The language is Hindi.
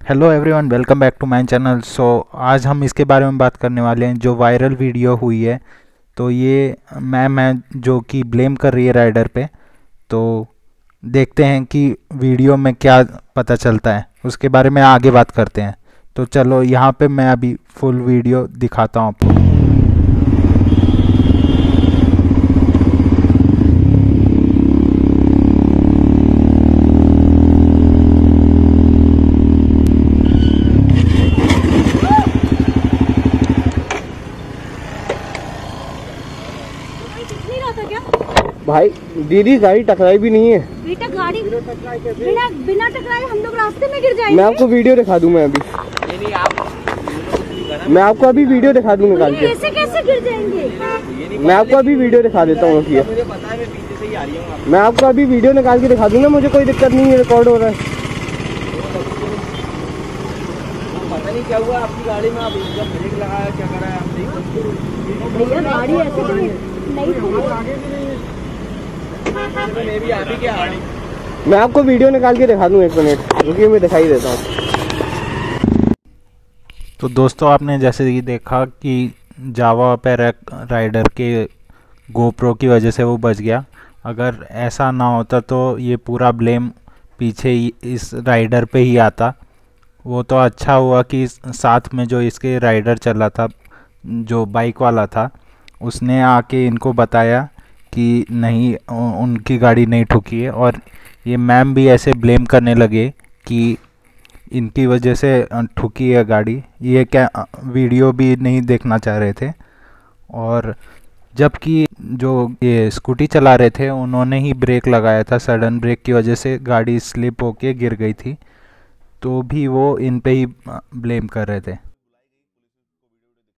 Hello everyone welcome back to my channel so आज हम इसके बारे में बात करने वाले हैं जो वायरल वीडियो हुई है। तो ये मैम है जो कि ब्लेम कर रही है राइडर पे तो देखते हैं कि वीडियो में क्या पता चलता है। उसके बारे में आगे बात करते हैं। तो चलो, यहाँ पे मैं अभी फुल वीडियो दिखाता हूँ आपको नहीं रहा था क्या भाई दीदी गाड़ी टकराई भी नहीं है। बेटा गाड़ी बिना बिना टकराए हम लोग रास्ते में गिर जाएँगे। मैं आपको वीडियो दिखा दूँ मैं अभी। मैं आपको अभी वीडियो दिखा दूँ निकाल के। ऐसे कैसे गिर जाएँगे? मैं आपको अभी वीडियो दिखा देता हूँ ये मैं आपको अभी वीडियो निकाल के दिखा दूँगा मुझे कोई दिक्कत नहीं है रिकॉर्ड हो रहा है। पता नहीं क्या हुआ आपकी गाड़ी में आप एकदम ब्रेक लगाया क्या करा आप नहीं भैया गाड़ी ऐसे नहीं मैं भी आप क्या मैं आपको वीडियो निकाल के दिखा दूँ एक मिनट रुकिए मैं दिखाई देता हूँ। तो दोस्तों आपने जैसे कि देखा कि जावा पे राइडर के गोप्रो की वजह से वो बच गया। अगर ऐसा ना होता तो ये पूरा ब्लेम पीछे इस राइडर पे ही आता। वो तो अच्छा हुआ कि साथ में जो इसके राइडर चला था जो बाइक वाला था उसने आके इनको बताया कि नहीं उनकी गाड़ी नहीं ठुकी है। और ये मैम भी ऐसे ब्लेम करने लगे कि इनकी वजह से ठुकी है गाड़ी। ये क्या वीडियो भी नहीं देखना चाह रहे थे। और जबकि जो ये स्कूटी चला रहे थे, उन्होंने ही ब्रेक लगाया था। सडन ब्रेक की वजह से गाड़ी स्लिप होके गिर गई थी। तो भी वो इन पे ही ब्लेम कर रहे थे।